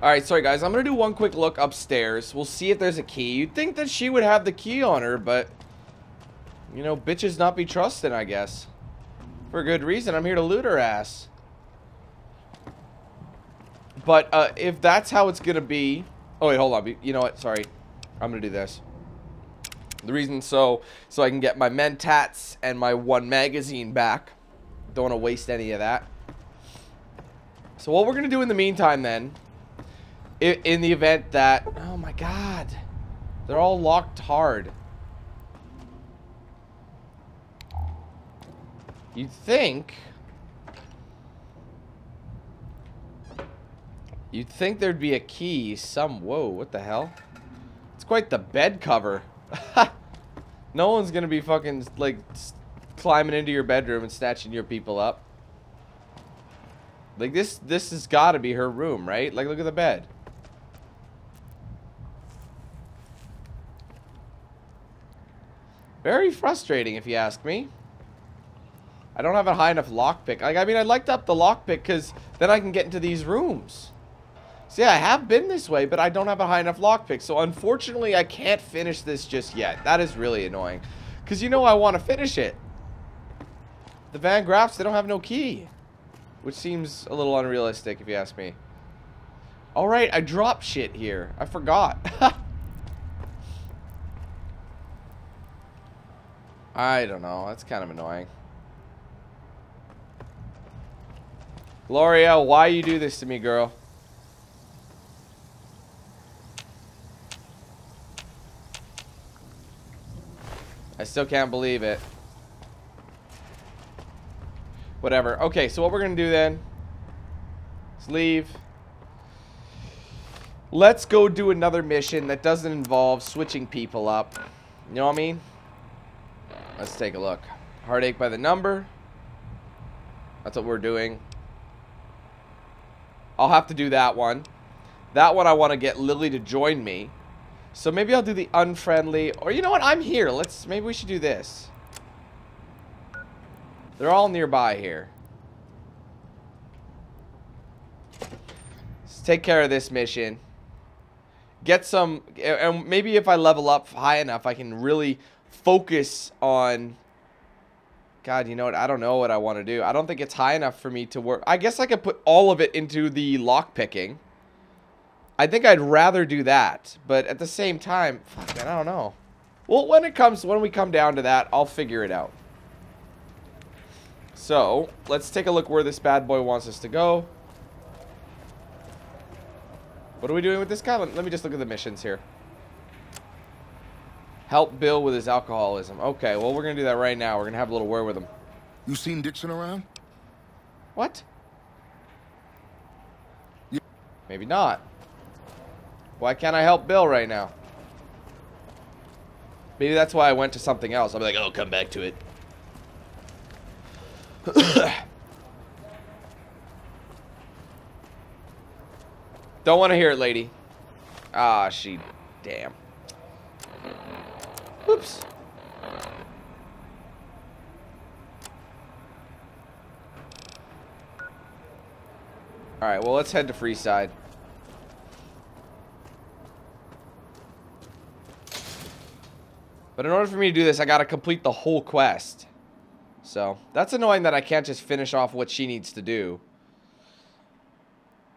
Alright, sorry guys. I'm to do one quick look upstairs. We'll see if there's a key. You'd think that she would have the key on her, but... You know, bitches not be trusted, I guess. For a good reason. I'm here to loot her ass. But uh, if that's how it's to be... Oh, wait, hold on. You know what? Sorry. I'm to do this. The reason so, so I can get my Mentats and my one magazine back. Don't want to waste any of that. So what we're going to do in the meantime then, in the event that, oh my god, they're all locked hard. You'd think, you'd think there'd be a key some, whoa, what the hell? It's quite the bed cover. no one's gonna be fucking, like, climbing into your bedroom and snatching your people up. Like, this, this has got to be her room, right? Like, look at the bed. Very frustrating, if you ask me. I don't have a high enough lockpick. Like, I mean, I liked up the lockpick because then I can get into these rooms. See, I have been this way, but I don't have a high enough lockpick. So, unfortunately, I can't finish this just yet. That is really annoying. Because you know I want to finish it. The Van Graffs, they don't have no key. Which seems a little unrealistic, if you ask me. Alright, I dropped shit here. I forgot. I don't know. That's kind of annoying. Gloria, why you do this to me, girl? I still can't believe it. Whatever. Okay, so what we're going to do then is leave. Let's go do another mission that doesn't involve switching people up. You know what I mean? Let's take a look. Heartache by the number. That's what we're doing. I'll have to do that one. That one I want to get Lily to join me. So maybe I'll do the unfriendly. Or you know what? I'm here. Let's. Maybe we should do this. They're all nearby here. Let's take care of this mission. Get some... And maybe if I level up high enough, I can really focus on... God, you know what? I don't know what I want to do. I don't think it's high enough for me to work. I guess I could put all of it into the lock picking. I think I'd rather do that. But at the same time, fuck, man, I don't know. Well, when it comes, when we come down to that, I'll figure it out. So, let's take a look where this bad boy wants us to go. What are we doing with this guy? Let me just look at the missions here. Help Bill with his alcoholism. Okay, well, we're going to do that right now. We're going to have a little word with him. You seen Dixon around? What? Yeah. Maybe not. Why can't I help Bill right now? Maybe that's why I went to something else. I'll be like, oh, come back to it. Don't want to hear it, lady. Ah, she... Damn. Oops. Alright, well, let's head to Freeside. But in order for me to do this, I gotta complete the whole quest. So, that's annoying that I can't just finish off what she needs to do.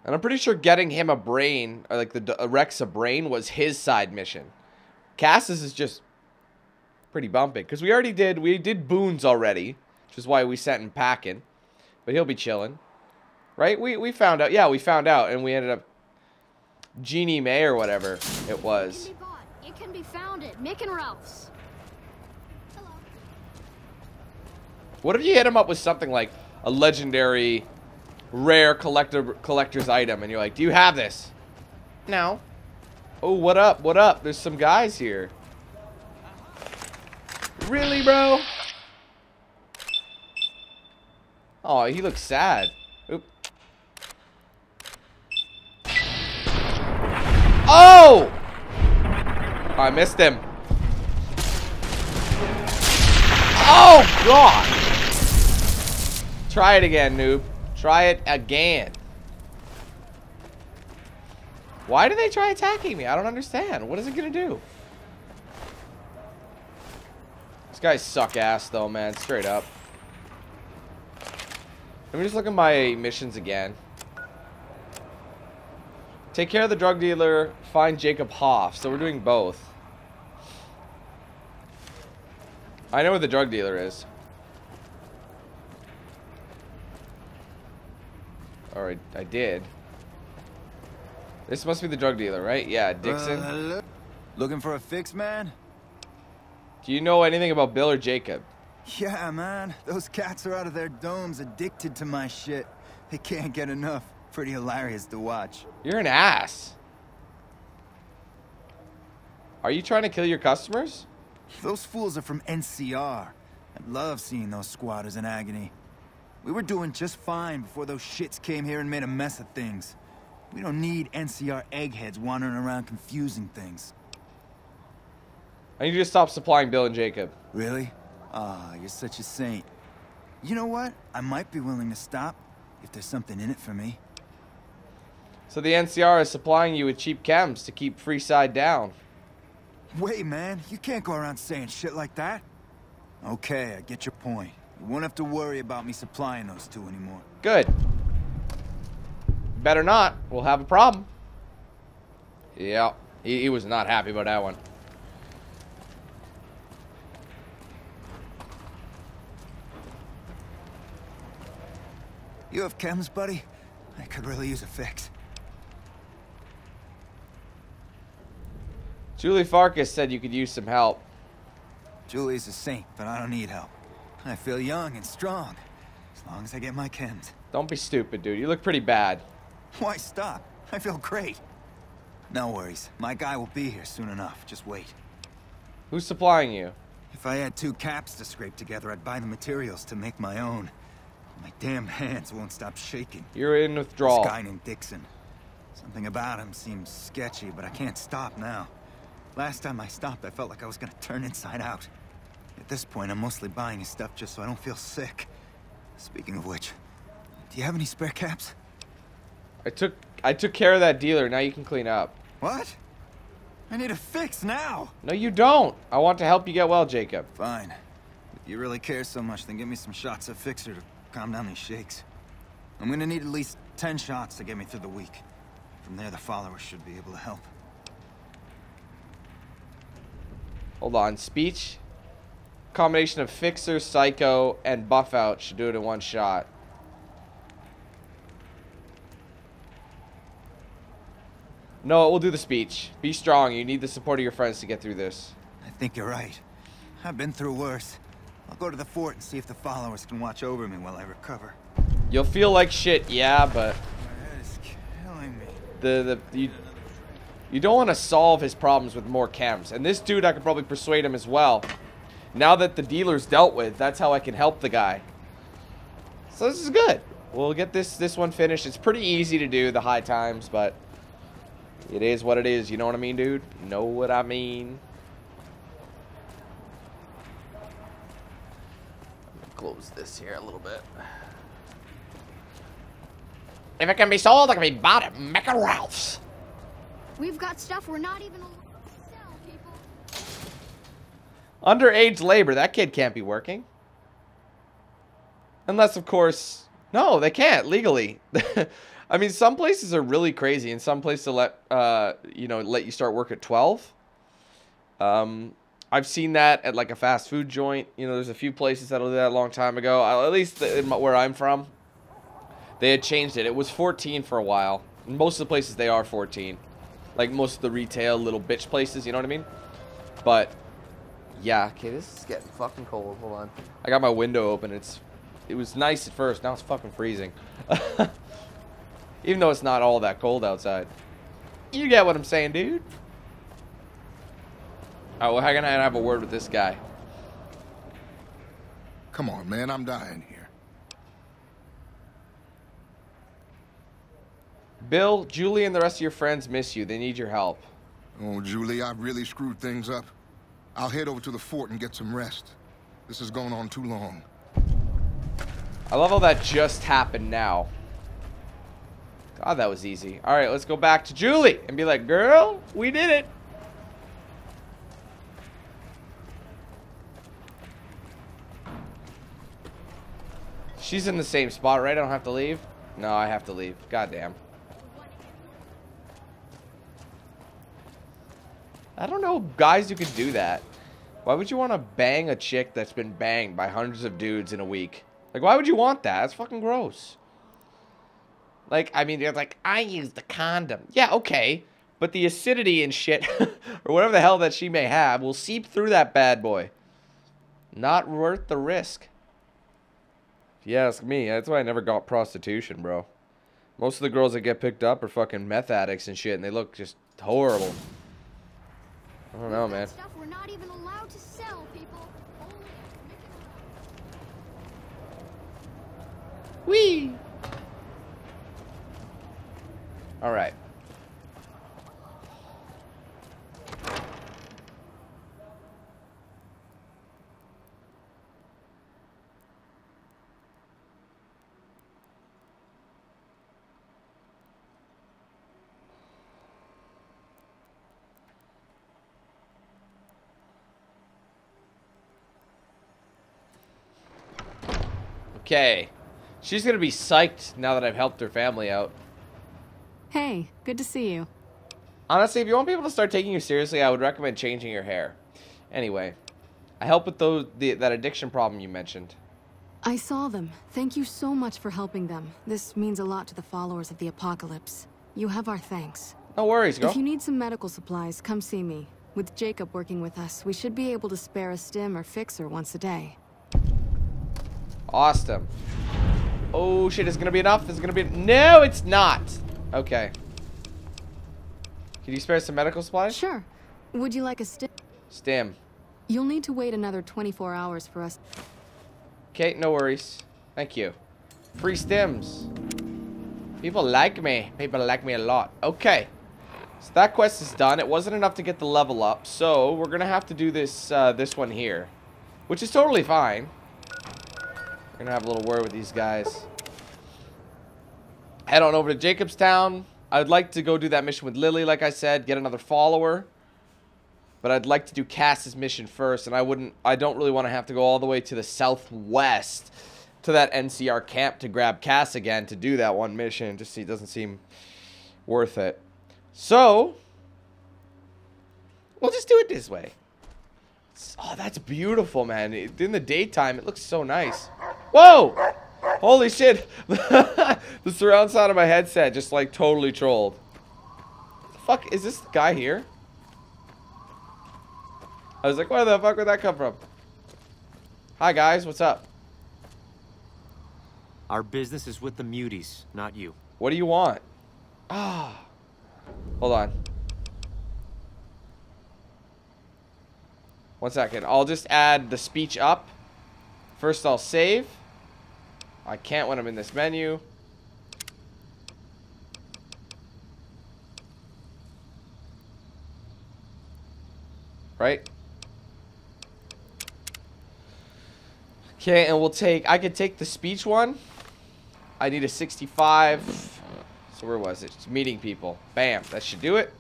And I'm pretty sure getting him a brain, or like the Rex a brain, was his side mission. Cass's is just pretty bumping. Because we already did, we did Boone's already, which is why we sent him packing. But he'll be chilling. Right? We, we found out, yeah, we found out, and we ended up, Jeannie May or whatever it was. It can be, bought. It can be found at Mick and Ralph's. Hello. What if you hit him up with something like a legendary, rare collector collector's item, and you're like, "Do you have this?" No. Oh, what up? What up? There's some guys here. Really, bro? Oh, he looks sad. Oop. Oh! oh! I missed him. Oh, God! Try it again, noob. Try it again. Why do they try attacking me? I don't understand. What is it going to do? These guys suck ass, though, man. Straight up. Let me just look at my missions again. Take care of the drug dealer. Find Jacob Hoff. So we're doing both. I know where the drug dealer is. I, I did. This must be the drug dealer, right? Yeah, Dixon. Uh, looking for a fix, man? Do you know anything about Bill or Jacob? Yeah, man. Those cats are out of their domes addicted to my shit. They can't get enough. Pretty hilarious to watch. You're an ass. Are you trying to kill your customers? Those fools are from NCR. I love seeing those squatters in agony. We were doing just fine before those shits came here and made a mess of things. We don't need NCR eggheads wandering around confusing things. I need you to stop supplying Bill and Jacob. Really? Ah, you're such a saint. You know what? I might be willing to stop if there's something in it for me. So the NCR is supplying you with cheap chems to keep Freeside down. Wait, man. You can't go around saying shit like that. Okay, I get your point. You won't have to worry about me supplying those two anymore. Good. Better not. We'll have a problem. Yeah. He, he was not happy about that one. You have chems, buddy? I could really use a fix. Julie Farkas said you could use some help. Julie's a saint, but I don't need help. I feel young and strong, as long as I get my chems. Don't be stupid, dude. You look pretty bad. Why stop? I feel great. No worries. My guy will be here soon enough. Just wait. Who's supplying you? If I had two caps to scrape together, I'd buy the materials to make my own. My damn hands won't stop shaking. You're in withdrawal. This guy named Dixon. Something about him seems sketchy, but I can't stop now. Last time I stopped, I felt like I was gonna turn inside out. At this point, I'm mostly buying his stuff just so I don't feel sick. Speaking of which, do you have any spare caps? I took I took care of that dealer. Now you can clean up. What? I need a fix now! No, you don't. I want to help you get well, Jacob. Fine. If you really care so much, then give me some shots of Fixer to calm down these shakes. I'm gonna need at least 10 shots to get me through the week. From there, the followers should be able to help. Hold on. Speech. Combination of Fixer, Psycho, and Buffout should do it in one shot. No, we'll do the speech. Be strong. You need the support of your friends to get through this. I think you're right. I've been through worse. I'll go to the fort and see if the followers can watch over me while I recover. You'll feel like shit, yeah, but My head is killing me. the the you, you don't want to solve his problems with more chems. And this dude, I could probably persuade him as well. Now that the dealer's dealt with, that's how I can help the guy. So this is good. We'll get this this one finished. It's pretty easy to do the high times, but it is what it is. You know what I mean, dude? You know what I mean? Close this here a little bit. If it can be sold, it can be bought at Mick and Ralph's. We've got stuff we're not even allowed to sell, people. Underage labor. That kid can't be working. Unless, of course... No, they can't, legally. I mean, some places are really crazy, and some places let, uh, you know, let you start work at 12. Um, I've seen that at, like, a fast food joint. You know, there's a few places that'll do that a long time ago. At least where I'm from. They had changed it. It was 14 for a while. Most of the places, they are 14. Like, most of the retail little bitch places, you know what I mean? But yeah, okay, this is getting fucking cold. Hold on. I got my window open. It's it was nice at first. Now it's fucking freezing. Even though it's not all that cold outside. You get what I'm saying, dude? Alright, well, how can I have a word with this guy? Come on, man, I'm dying here. Bill, Julie, and the rest of your friends miss you. They need your help. Oh, Julie, I've really screwed things up. I'll head over to the fort and get some rest. This has gone on too long. I love how that just happened now. God, that was easy. All right, let's go back to Julie and be like, girl, we did it. She's in the same spot, right? I don't have to leave? No, I have to leave. God damn. I don't know guys who could do that. Why would you want to bang a chick that's been banged by hundreds of dudes in a week? Like, why would you want that? That's fucking gross. Like, I mean, they're like, I used the condom. Yeah, okay. But the acidity and shit, or whatever the hell that she may have, will seep through that bad boy. Not worth the risk. If you ask me, that's why I never got prostitution, bro. Most of the girls that get picked up are fucking meth addicts and shit, and they look just horrible. I don't know, man. Stuff we're not even allowed to sell, people. Only All right. Okay. She's gonna be psyched now that I've helped her family out. Hey, good to see you. Honestly, if you want people to start taking you seriously, I would recommend changing your hair. Anyway, I help with those the, that addiction problem you mentioned. I saw them. Thank you so much for helping them. This means a lot to the followers of the apocalypse. You have our thanks. No worries, girl. If you need some medical supplies, come see me. With Jacob working with us, we should be able to spare a stim or fixer once a day. Awesome. Oh shit, is it gonna be enough? Is it gonna be No, it's not. Okay. Can you spare some medical supplies? Sure. Would you like a stim? Stim. You'll need to wait another 24 hours for us. Okay, no worries. Thank you. Free stims. People like me. People like me a lot. Okay. So that quest is done. It wasn't enough to get the level up, so we're gonna have to do this uh, this one here, which is totally fine. Gonna have a little word with these guys. Head on over to Jacobstown. I'd like to go do that mission with Lily, like I said, get another follower. But I'd like to do Cass's mission first, and I wouldn't I don't really want to have to go all the way to the southwest to that NCR camp to grab Cass again to do that one mission. Just it doesn't seem worth it. So we'll just do it this way. Oh, that's beautiful, man. In the daytime, it looks so nice. Whoa! Holy shit! the surround sound of my headset just like totally trolled. The fuck is this guy here? I was like, where the fuck would that come from? Hi guys, what's up? Our business is with the muties, not you. What do you want? Ah. Hold on. One second. I'll just add the speech up. First, I'll save. I can't when I'm in this menu. Right? Okay, and we'll take... I could take the speech one. I need a 65. So where was it? It's meeting people. Bam. That should do it.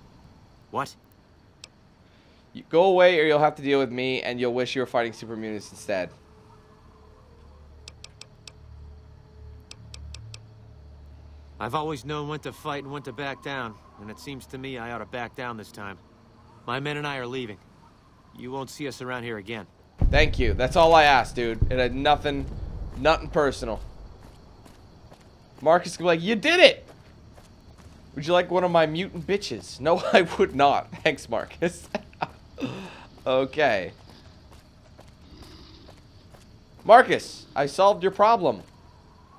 What? You go away or you'll have to deal with me and you'll wish you were fighting super mutants instead. I've always known when to fight and when to back down, and it seems to me I ought to back down this time. My men and I are leaving. You won't see us around here again. Thank you. That's all I asked, dude. It had nothing, nothing personal. Marcus could be like, you did it! Would you like one of my mutant bitches? No, I would not. Thanks, Marcus. okay. Marcus, I solved your problem.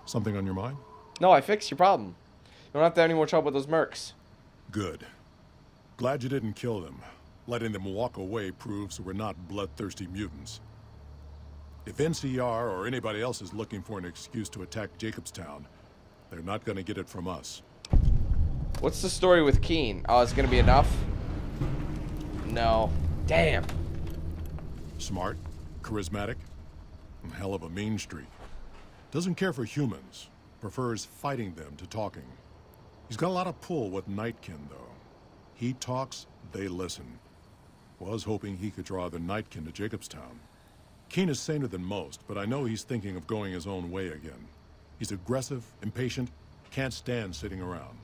Something on your mind? No, I fixed your problem. You don't have to have any more trouble with those mercs. Good. Glad you didn't kill them. Letting them walk away proves we're not bloodthirsty mutants. If NCR or anybody else is looking for an excuse to attack Jacobstown, they're not gonna get it from us. What's the story with Keene? Oh, it's gonna be enough? No. Damn. Smart, charismatic, and hell of a mean streak. Doesn't care for humans, prefers fighting them to talking. He's got a lot of pull with Nightkin, though. He talks, they listen. Was hoping he could draw the Nightkin to Jacobstown. Keene is saner than most, but I know he's thinking of going his own way again. He's aggressive, impatient, can't stand sitting around.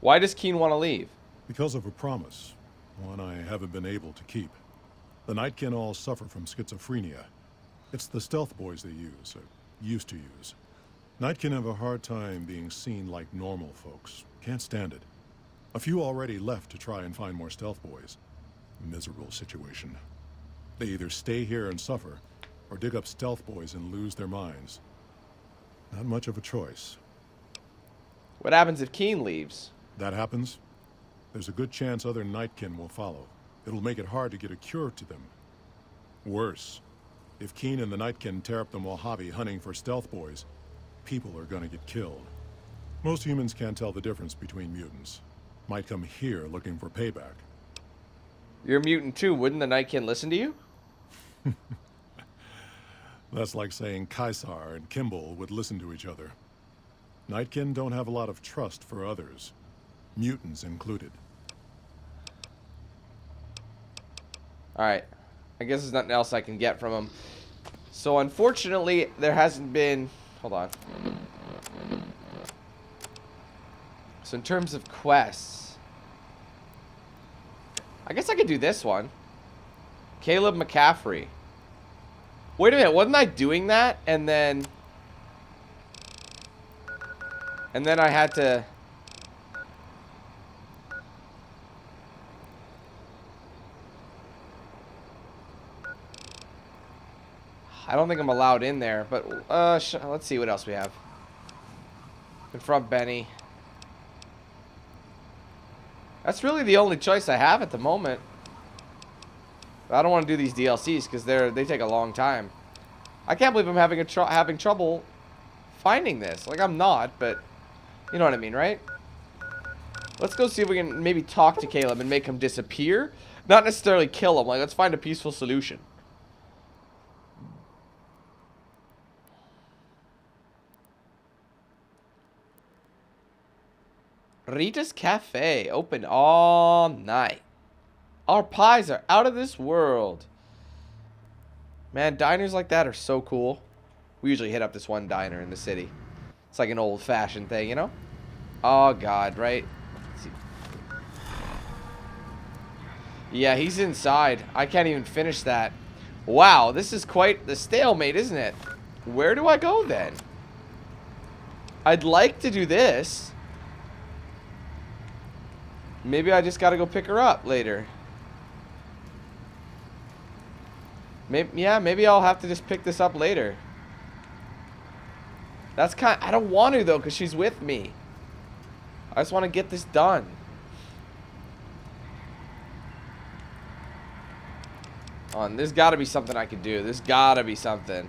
Why does Keene want to leave? Because of a promise, one I haven't been able to keep. The Nightkin all suffer from schizophrenia. It's the stealth boys they use, or used to use. Nightkin have a hard time being seen like normal folks. Can't stand it. A few already left to try and find more stealth boys. Miserable situation. They either stay here and suffer, or dig up stealth boys and lose their minds. Not much of a choice. What happens if Keene leaves? That happens, there's a good chance other Nightkin will follow. It'll make it hard to get a cure to them. Worse, if Keene and the Nightkin tear up the Mojave hunting for stealth boys, people are gonna get killed. Most humans can't tell the difference between mutants. Might come here looking for payback. You're a mutant too. Wouldn't the Nightkin listen to you? That's like saying Caesar and Kimball would listen to each other. Nightkin don't have a lot of trust for others, mutants included. Alright. I guess there's nothing else I can get from him. So unfortunately, there hasn't been... Hold on. So in terms of quests... I guess I could do this one. Caleb McCaffrey. Wait a minute, wasn't I doing that? And then... And then I had to... I don't think I'm allowed in there, but uh, let's see what else we have. Confront Benny. That's really the only choice I have at the moment. But I don't want to do these DLCs because they're they take a long time. I can't believe I'm having a tr having trouble finding this. Like I'm not, but you know what I mean, right? Let's go see if we can maybe talk to Caleb and make him disappear. Not necessarily kill him. Like let's find a peaceful solution. Rita's Cafe, open all night. Our pies are out of this world. Man, diners like that are so cool. We usually hit up this one diner in the city. It's like an old-fashioned thing, you know? Oh, God, right? Yeah, he's inside. I can't even finish that. Wow, this is quite the stalemate, isn't it? Where do I go, then? I'd like to do this. Maybe I just gotta go pick her up later. Maybe, yeah, maybe I'll have to just pick this up later. That's kind I don't want to though, because she's with me. I just want to get this done. On, there's got to be something I can do. There's got to be something.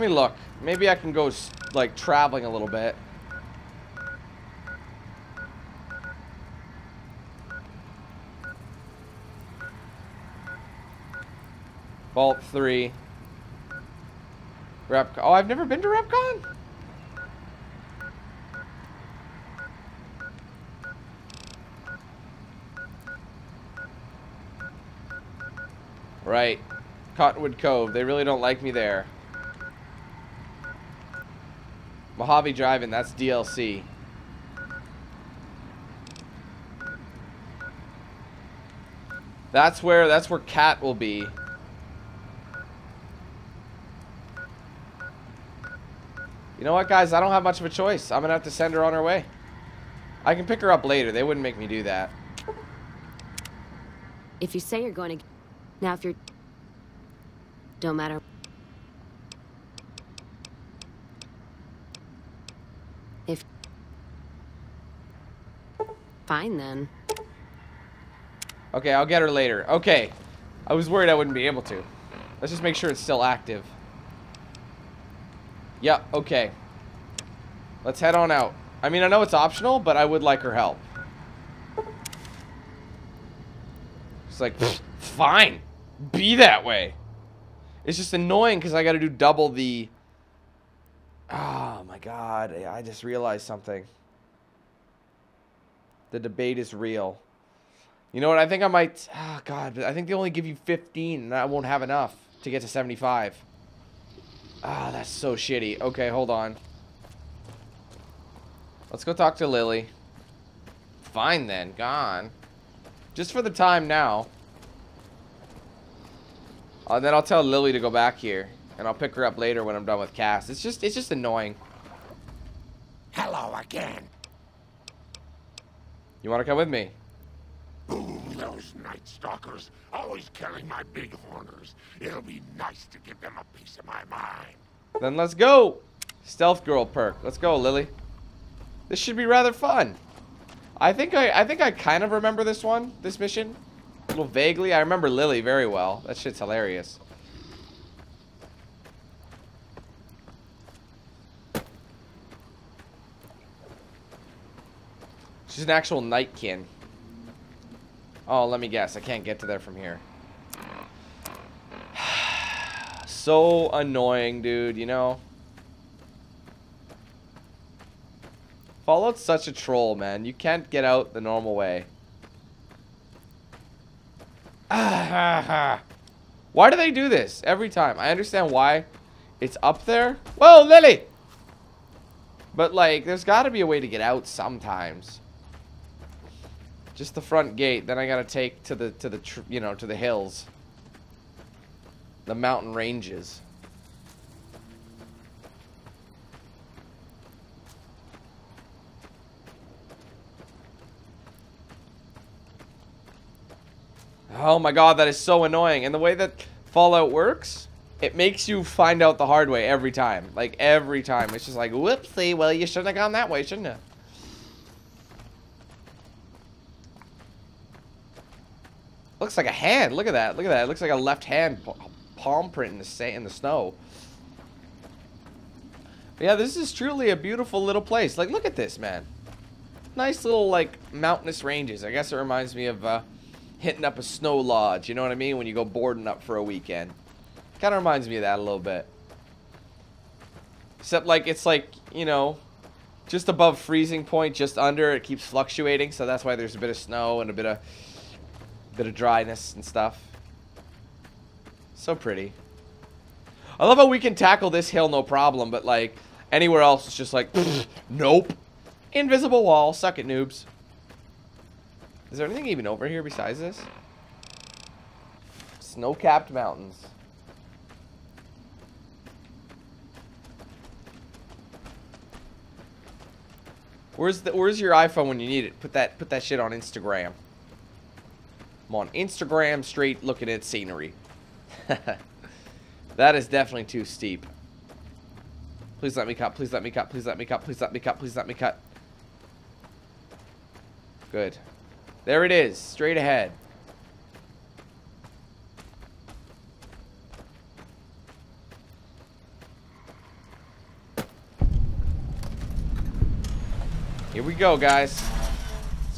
Let me look. Maybe I can go, like, traveling a little bit. Vault 3. Rep. Oh, I've never been to REPCONN? Right. Cottonwood Cove. They really don't like me there. Mojave Drive-In, that's DLC. That's where that's where Cat will be. You know what, guys? I don't have much of a choice. I'm going to have to send her on her way. I can pick her up later. They wouldn't make me do that. If you say you're going to... Now, if you're... Don't matter. Fine, then. Okay, I'll get her later. Okay. I was worried I wouldn't be able to. Let's just make sure it's still active. Yeah, okay. Let's head on out. I mean, I know it's optional, but I would like her help. It's like, fine. Be that way. It's just annoying because I got to do double the... Oh, my God. I just realized something. The debate is real. You know what? I think I might... Oh, God. I think they only give you 15, and I won't have enough to get to 75. Ah, oh, that's so shitty. Okay, hold on. Let's go talk to Lily. Fine then. Gone. Just for the time now. And uh, then I'll tell Lily to go back here. And I'll pick her up later when I'm done with Cass. It's just, it's just annoying. Hello again. You want to come with me? Ooh, those Nightstalkers, always killing my big horners. It'll be nice to give them a piece of my mind. Then let's go. Stealth girl perk. Let's go, Lily. This should be rather fun. I think I, I think I kind of remember this one, this mission. A little vaguely. I remember Lily very well. That shit's hilarious. She's an actual nightkin. Oh, let me guess. I can't get to there from here. so annoying, dude, you know? Fallout's such a troll, man. You can't get out the normal way. why do they do this every time? I understand why it's up there. Whoa, Lily! But, like, there's got to be a way to get out sometimes. Just the front gate. Then I gotta take to the to the you know to the hills, the mountain ranges. Oh my god, that is so annoying. And the way that Fallout works, it makes you find out the hard way every time. Like, every time. It's just like, whoopsie, well, you shouldn't have gone that way, shouldn't you? Looks like a hand. Look at that. Look at that. It looks like a left hand palm print in the in the snow. But yeah, this is truly a beautiful little place. Like, look at this, man. Nice little, like, mountainous ranges. I guess it reminds me of uh, hitting up a snow lodge. You know what I mean? When you go boarding up for a weekend. Kind of reminds me of that a little bit. Except, like, it's like, you know, just above freezing point, just under. It keeps fluctuating, so that's why there's a bit of snow and a bit of Bit of dryness and stuff. So pretty. I love how we can tackle this hill no problem, but like anywhere else it's just like, nope. Invisible wall. Suck it, noobs. Is there anything even over here besides this? Snow-capped mountains. Where's the where's your iPhone when you need it? Put that put that shit on Instagram. I'm on Instagram straight looking at scenery. that is definitely too steep. Please let me cut. Please let me cut. Please let me cut. Please let me cut. Please let me cut. Good. There it is. Straight ahead. Here we go, guys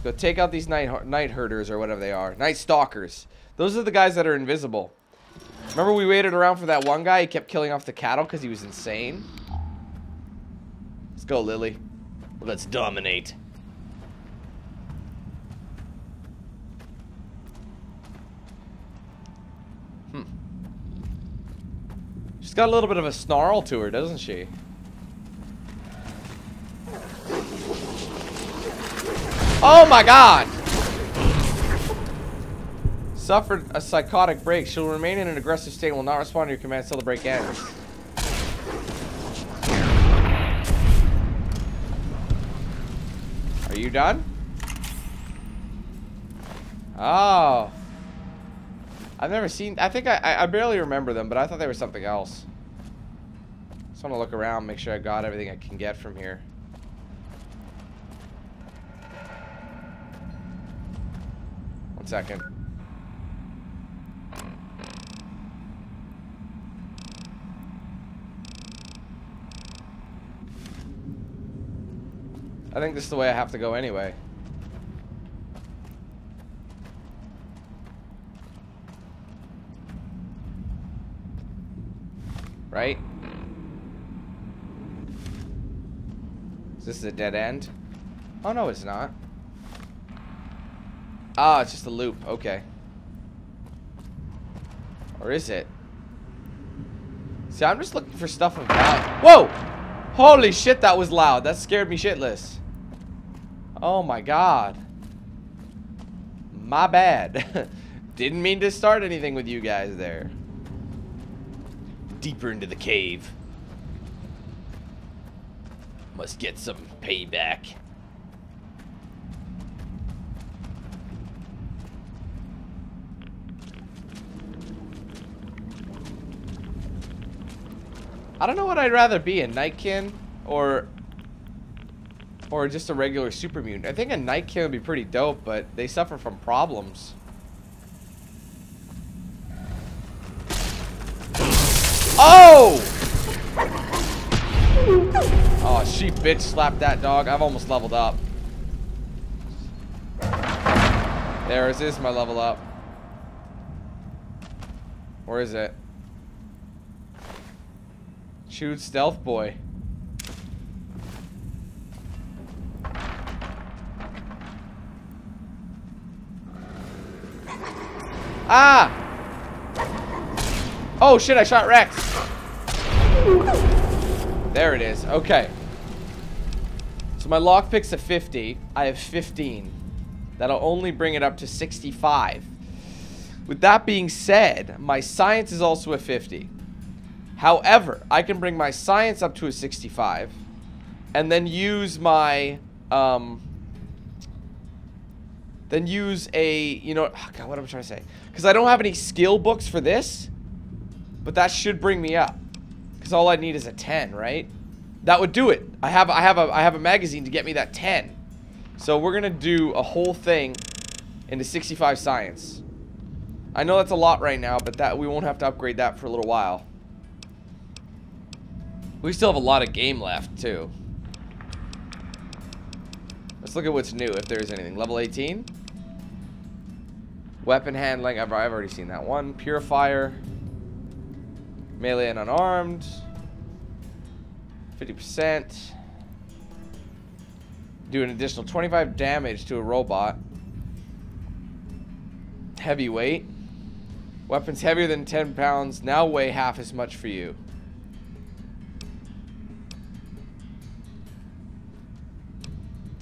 go take out these night night herders or whatever they are. Night stalkers. Those are the guys that are invisible. Remember we waited around for that one guy? He kept killing off the cattle because he was insane. Let's go, Lily. Let's dominate. Hmm. She's got a little bit of a snarl to her, doesn't she? Oh my god! Suffered a psychotic break. She'll remain in an aggressive state and will not respond to your commands until the break ends. Are you done? Oh. I've never seen... I think I, I barely remember them, but I thought they were something else. Just want to look around, make sure I got everything I can get from here. One second. I think this is the way I have to go anyway. Right? Is this a dead end? Oh no, it's not. Ah, it's just a loop. Okay. Or is it? See, I'm just looking for stuff of value. Whoa! Holy shit, that was loud. That scared me shitless. Oh my god. My bad. Didn't mean to start anything with you guys there. Deeper into the cave. Must get some payback. I don't know what I'd rather be, a Nightkin or or just a regular super mutant. I think a Nightkin would be pretty dope, but they suffer from problems. Oh! Oh, she bitch slapped that dog. I've almost leveled up. There is my level up. Where is it? Shoot stealth boy. Ah! Oh shit, I shot Rex. There it is. Okay. So my lockpick's a 50. I have 15. That'll only bring it up to 65. With that being said, my science is also a 50. However, I can bring my science up to a 65 and then use my um then use a you know oh God, what am I trying to say? Because I don't have any skill books for this, but that should bring me up. Because all I need is a 10, right? That would do it. I have I have a I have a magazine to get me that 10. So we're gonna do a whole thing into 65 science. I know that's a lot right now, but that we won't have to upgrade that for a little while. We still have a lot of game left, too. Let's look at what's new, if there's anything. Level 18? Weapon handling, I've, I've already seen that one. Purifier. Melee and unarmed. 50%. Do an additional 25 damage to a robot. Heavyweight. Weapons heavier than 10 pounds now weigh half as much for you.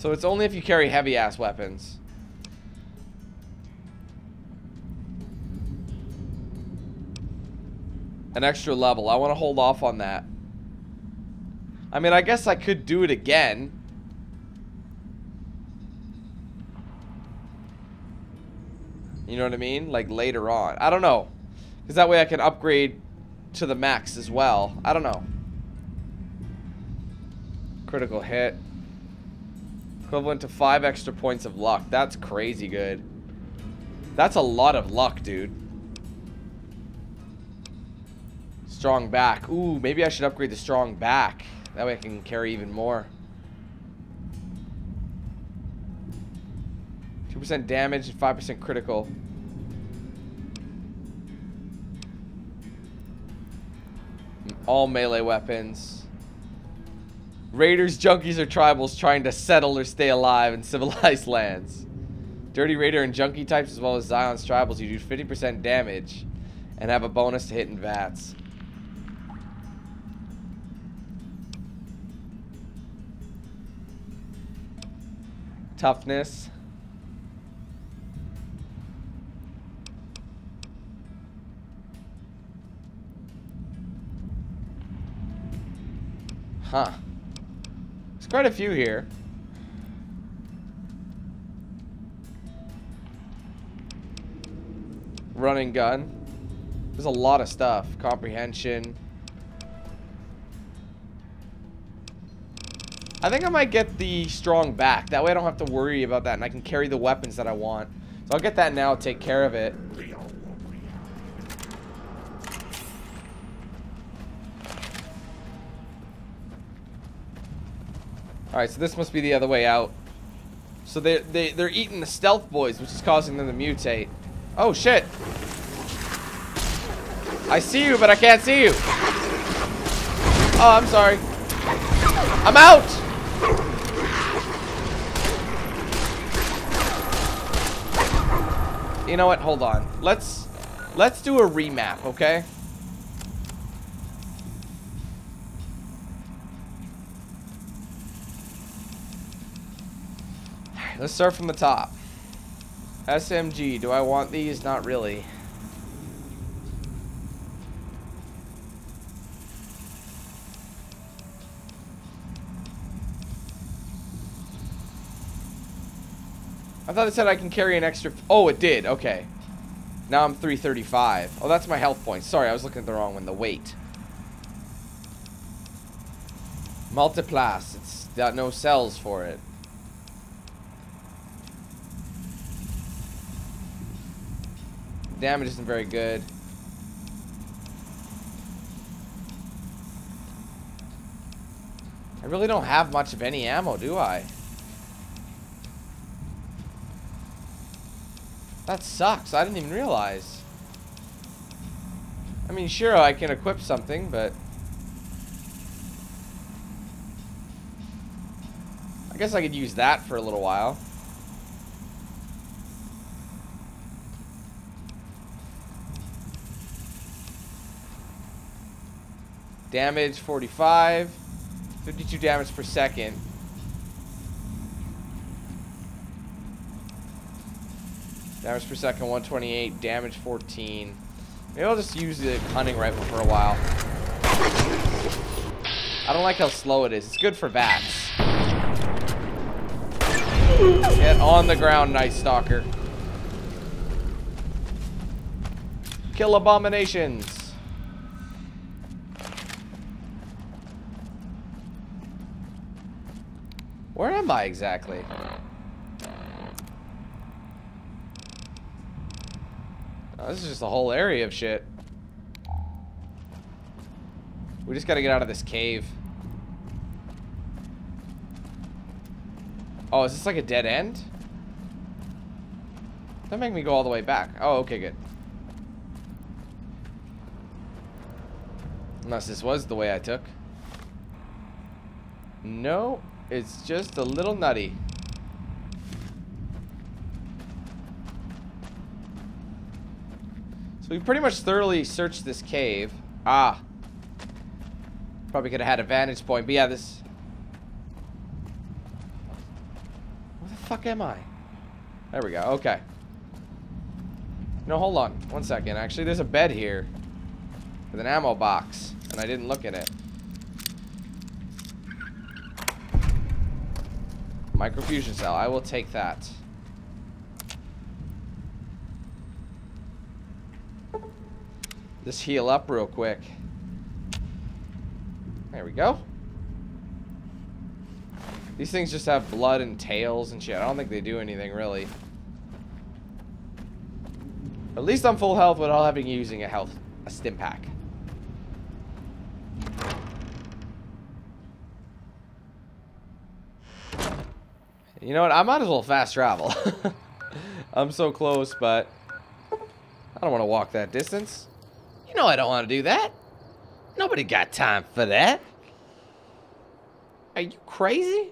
So it's only if you carry heavy ass weapons. An extra level. I want to hold off on that. I mean, I guess I could do it again. You know what I mean? Like later on. I don't know. Because that way I can upgrade to the max as well. I don't know. Critical hit. Equivalent to five extra points of luck. That's crazy good. That's a lot of luck, dude. Strong back. Ooh, maybe I should upgrade the strong back. That way I can carry even more. 2% damage and 5% critical. All melee weapons. Raiders, junkies, or tribals trying to settle or stay alive in civilized lands. Dirty Raider and junkie types as well as Zion's tribals, you do 50% damage and have a bonus to hit in VATS. Toughness. Huh quite a few here. Run 'n Gun. There's a lot of stuff. Comprehension. I think I might get the strong back. That way I don't have to worry about that and I can carry the weapons that I want. So I'll get that now, take care of it. Alright, so this must be the other way out. So they, they, they're eating the stealth boys, which is causing them to mutate. Oh, shit. I see you, but I can't see you. Oh, I'm sorry. I'm out! You know what? Hold on. Let's let's do a remap, okay? Let's start from the top. SMG. Do I want these? Not really. I thought it said I can carry an extra... Oh, it did. Okay. Now I'm 335. Oh, that's my health points. Sorry, I was looking at the wrong one. The weight. Multiplas. It's got no cells for it. Damage isn't very good. I really don't have much of any ammo, do I? That sucks. I didn't even realize. I mean, sure, I can equip something, but... I guess I could use that for a little while. Damage 45. 52 damage per second. Damage per second 128. Damage 14. Maybe I'll just use the hunting rifle for a while. I don't like how slow it is. It's good for bats. Get on the ground, Nightstalker. Kill abominations. Where am I exactly? Oh, this is just a whole area of shit. We just gotta get out of this cave. Oh, is this like a dead end? Don't make me go all the way back. Oh, okay, good. Unless this was the way I took. No, it's just a little nutty. So we pretty much thoroughly searched this cave. Ah. Probably could have had a vantage point, but yeah, this... Where the fuck am I? There we go, okay. No, hold on. One second. Actually, there's a bed here. With an ammo box. And I didn't look in it. Microfusion cell. I will take that. Just heal up real quick. There we go. These things just have blood and tails and shit. I don't think they do anything, really. At least I'm full health without having using a health, a Stimpak. You know what? I might as well fast travel. I'm so close, but I don't want to walk that distance. You know I don't want to do that. Nobody got time for that. Are you crazy?